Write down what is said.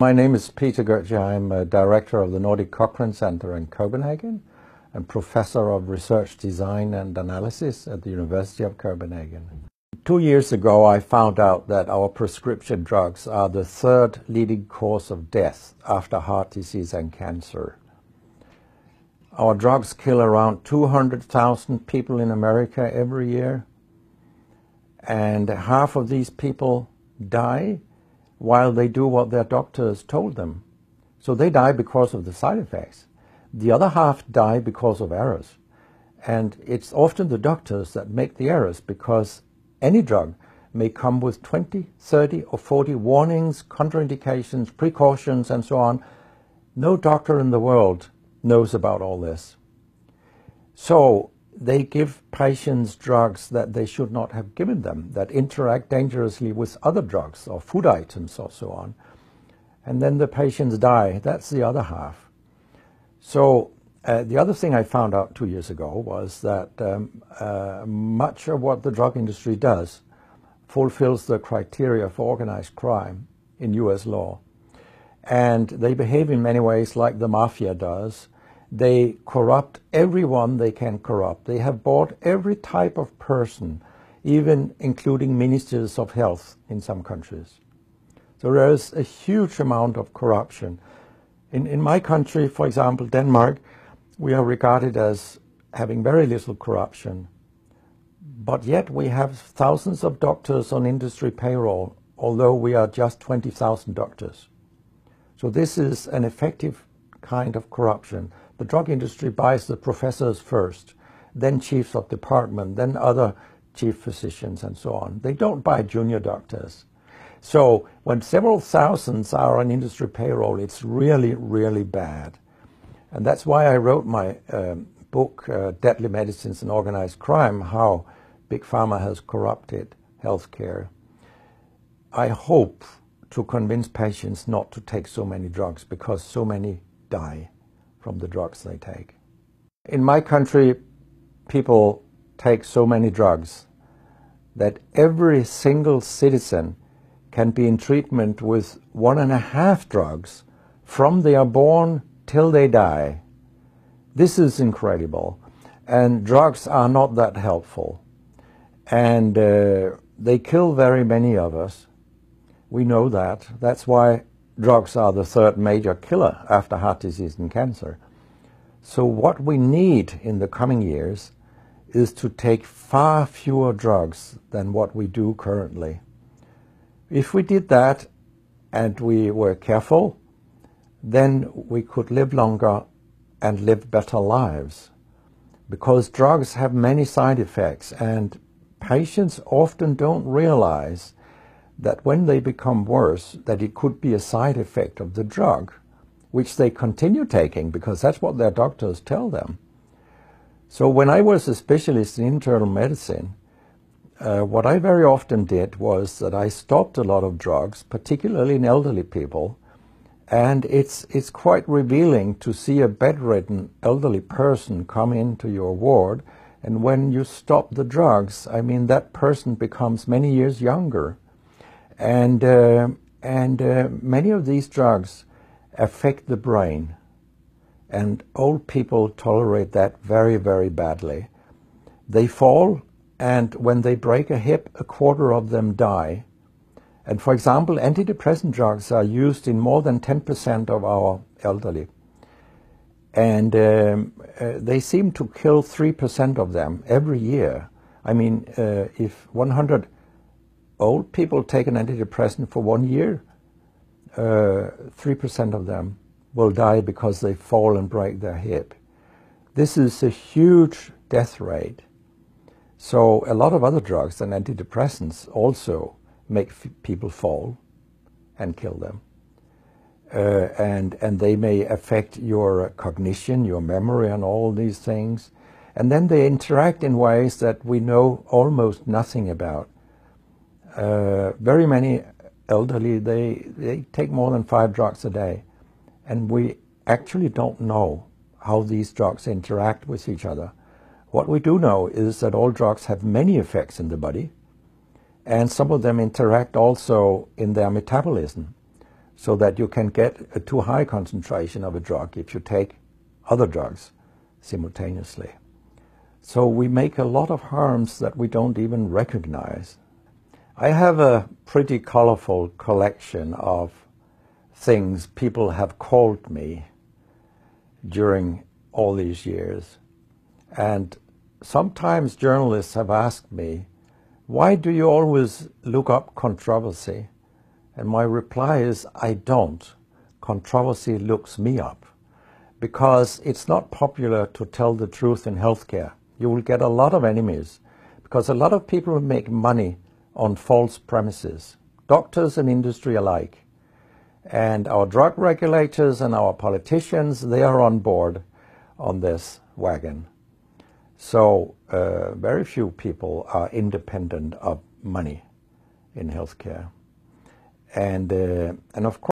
My name is Peter Gøtzsche. I'm a director of the Nordic Cochrane Center in Copenhagen and professor of research design and analysis at the University of Copenhagen. Two years ago, I found out that our prescription drugs are the third leading cause of death after heart disease and cancer. Our drugs kill around 200,000 people in America every year, and half of these people die while they do what their doctors told them. So they die because of the side effects. The other half die because of errors. And it's often the doctors that make the errors because any drug may come with 20, 30, or 40 warnings, contraindications, precautions, and so on. No doctor in the world knows about all this. So they give patients drugs that they should not have given them, that interact dangerously with other drugs or food items or so on. And then the patients die. That's the other half. So uh, the other thing I found out two years ago was that um, uh, much of what the drug industry does fulfills the criteria for organized crime in US law. And they behave in many ways like the mafia does they corrupt everyone they can corrupt. They have bought every type of person, even including ministers of health in some countries. So there is a huge amount of corruption. In, in my country, for example, Denmark, we are regarded as having very little corruption. But yet we have thousands of doctors on industry payroll, although we are just 20,000 doctors. So this is an effective kind of corruption. The drug industry buys the professors first, then chiefs of department, then other chief physicians and so on. They don't buy junior doctors. So when several thousands are on industry payroll, it's really, really bad. And that's why I wrote my um, book, uh, Deadly Medicines and Organized Crime, How Big Pharma Has Corrupted Healthcare. I hope to convince patients not to take so many drugs because so many die from the drugs they take. In my country, people take so many drugs that every single citizen can be in treatment with one and a half drugs from they are born till they die. This is incredible. And drugs are not that helpful. And uh, they kill very many of us. We know that. That's why drugs are the third major killer after heart disease and cancer. So what we need in the coming years is to take far fewer drugs than what we do currently. If we did that and we were careful, then we could live longer and live better lives. Because drugs have many side effects and patients often don't realize that when they become worse, that it could be a side effect of the drug, which they continue taking because that's what their doctors tell them. So when I was a specialist in internal medicine, uh, what I very often did was that I stopped a lot of drugs, particularly in elderly people, and it's it's quite revealing to see a bedridden elderly person come into your ward, and when you stop the drugs, I mean that person becomes many years younger and, uh, and uh, many of these drugs affect the brain. And old people tolerate that very, very badly. They fall, and when they break a hip, a quarter of them die. And for example, antidepressant drugs are used in more than 10% of our elderly. And um, uh, they seem to kill 3% of them every year. I mean, uh, if 100 old people take an antidepressant for one year, uh, 3% of them will die because they fall and break their hip. This is a huge death rate. So a lot of other drugs than antidepressants also make people fall and kill them. Uh, and, and they may affect your cognition, your memory, and all these things. And then they interact in ways that we know almost nothing about. Uh, very many elderly, they, they take more than five drugs a day. And we actually don't know how these drugs interact with each other. What we do know is that all drugs have many effects in the body, and some of them interact also in their metabolism. so that you can get a too high concentration of a drug if you take other drugs simultaneously. So we make a lot of harms that we don't even recognize. I have a pretty colorful collection of things people have called me during all these years. And sometimes journalists have asked me, why do you always look up controversy? And my reply is, I don't. Controversy looks me up because it's not popular to tell the truth in healthcare. You will get a lot of enemies because a lot of people make money on false premises, doctors and industry alike. And our drug regulators and our politicians, they are on board on this wagon. So uh, very few people are independent of money in healthcare. And, uh, and of course,